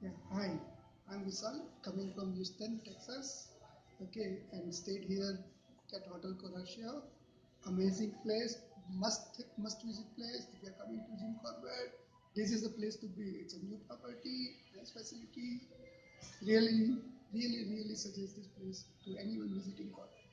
Yeah, hi, I'm Vishal coming from Houston, Texas. Okay, and stayed here at Hotel Coração. Amazing place, must must visit place. If you're coming to Jim Corbett, this is the place to be. It's a new property, nice facility. Really, really, really suggest this place to anyone visiting Corbett.